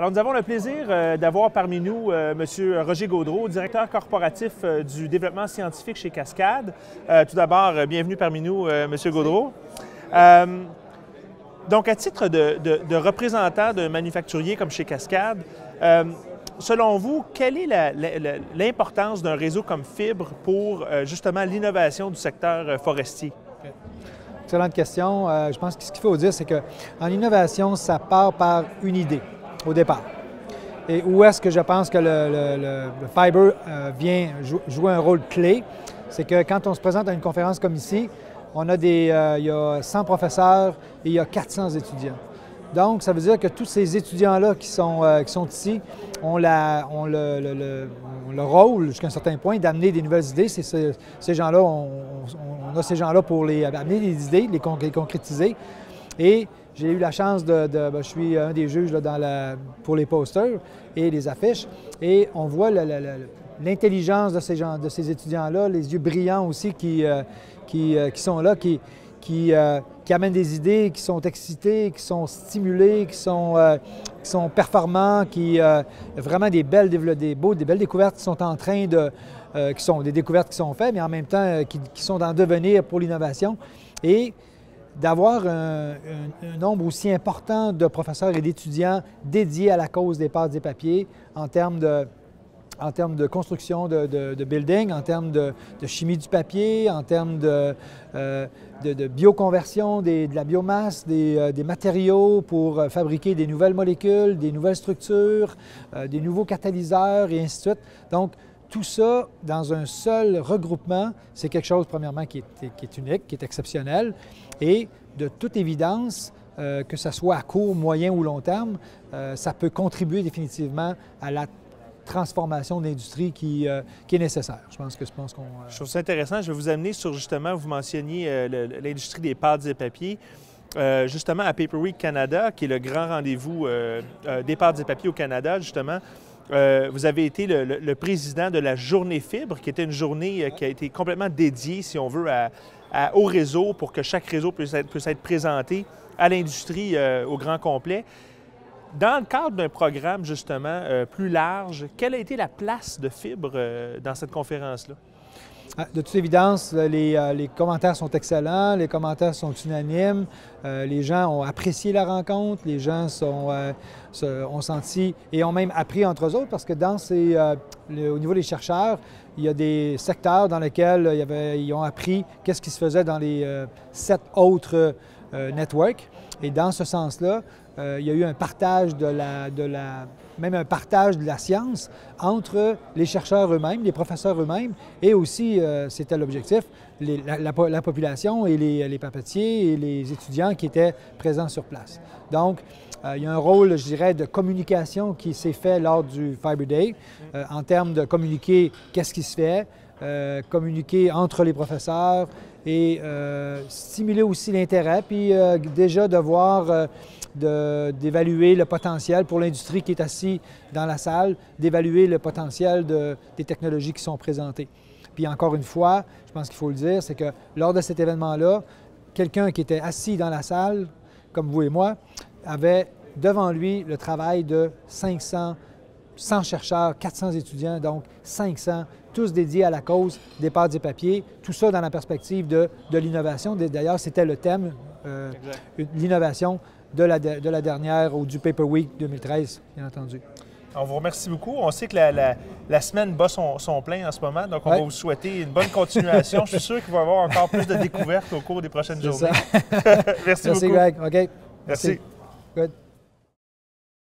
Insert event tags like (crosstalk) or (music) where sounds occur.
Alors, nous avons le plaisir euh, d'avoir parmi nous euh, M. Roger Gaudreau, directeur corporatif euh, du développement scientifique chez Cascade. Euh, tout d'abord, bienvenue parmi nous, M. Gaudreau. Donc, à titre de, de- de représentant d'un manufacturier comme chez Cascade, selon vous, quelle est l'importance d'un réseau comme Fibre pour justement l'innovation du secteur forestier? Excellente question. Je pense que ce qu'il faut dire, c'est qu'en innovation, ça part par une idée au départ. Et où est-ce que je pense que le, fiber euh, vient jou- jouer un rôle clé? C'est que quand on se présente à une conférence comme ici, on a des, euh, il y a 100 professeurs et il y a 400 étudiants. Donc, ça veut dire que tous ces étudiants-là qui sont, euh, qui sont ici ont, le, le- le- le rôle, jusqu'à un certain point, d'amener des nouvelles idées. Ces gens-là, on, a ces gens-là pour les, amener des idées, les concrétiser. Et j'ai eu la chance de, ben, je suis un des juges pour les posters et les affiches, et on voit l'intelligence de ces, gens, de ces étudiants-là, les yeux brillants aussi qui, euh, euh, sont là, euh, qui amènent des idées, qui sont excités, qui sont stimulés, qui sont, qui sont performants, qui vraiment des belles, des, beaux, des belles découvertes qui sont en train de, qui sont des découvertes qui sont faites, mais en même temps qui sont en devenir pour l'innovation. Et d'avoir un, nombre aussi important de professeurs et d'étudiants dédiés à la cause des pâtes et papiers en termes de, en termes de construction de, de- en termes de, chimie du papier, en termes de, euh, bioconversion des- de la biomasse, des, euh, des matériaux pour euh, fabriquer des nouvelles molécules, des nouvelles structures, des nouveaux catalyseurs et ainsi de suite. Donc, tout ça dans un seul regroupement, c'est quelque chose, premièrement, qui est, unique, qui est exceptionnel. Et de toute évidence, euh, que ce soit à court, moyen ou long terme, euh, ça peut contribuer définitivement à la transformation de l'industrie qui, euh, qui est nécessaire. Je pense que je pense qu'on. euh, Je trouve ça intéressant. Je vais vous amener sur justement, vous mentionniez l'industrie des pâtes et papiers. Justement, à Paper Week Canada, qui est le grand rendez-vous des pâtes et papiers au Canada, justement, euh, vous avez été le, président de la Journée Fibre, qui était une journée euh, qui a été complètement dédiée, si on veut, au réseau pour que chaque réseau puisse être, présenté à l'industrie euh, au grand complet. Dans le cadre d'un programme, justement, plus large, quelle a été la place de Fibre dans cette conférence-là? Ah, De toute évidence, euh, les, euh, les commentaires sont excellents, les commentaires sont unanimes, euh, les gens ont apprécié la rencontre, les gens ont senti et ont même appris entre eux autres parce que dans ces, au niveau des chercheurs, il y a des secteurs dans lesquels euh, ils ont appris qu'est-ce qui se faisait dans les euh, sept autres euh, networks. Et dans ce sens-là, il y a eu un partage de la, même un partage de la science entre les chercheurs eux-mêmes, les professeurs eux-mêmes, et aussi, c'était l'objectif, la, la po- la population et les, papetiers et les étudiants qui étaient présents sur place. Donc, il y a un rôle, je dirais, de communication qui s'est fait lors du Fiber Day, en termes de communiquer qu'est-ce qui se fait, euh, communiquer entre les professeurs et euh, stimuler aussi l'intérêt, puis euh, déjà de voir, d'évaluer le potentiel pour l'industrie qui est assis dans la salle, d'évaluer le potentiel de- des technologies qui sont présentées. Puis encore une fois, je pense qu'il faut le dire, c'est que lors de cet événement-là, quelqu'un qui était assis dans la salle, comme vous et moi, avait devant lui le travail de 500 100 chercheurs, 400 étudiants, donc 500, tous dédiés à la cause des pâtes et papiers, tout ça dans la perspective de, de l'innovation. D'ailleurs, c'était le thème, euh, l'innovation de la, de la dernière ou du Paper Week 2013, bien entendu. On vous remercie beaucoup. On sait que la, la- la semaine bat son, son plein en ce moment, donc on Ouais. va vous souhaiter une bonne continuation. Je suis sûr qu'il va y avoir encore plus de découvertes au cours des prochaines journées. ça. (laughs) Merci, Merci, beaucoup. Greg. OK. Merci. Good.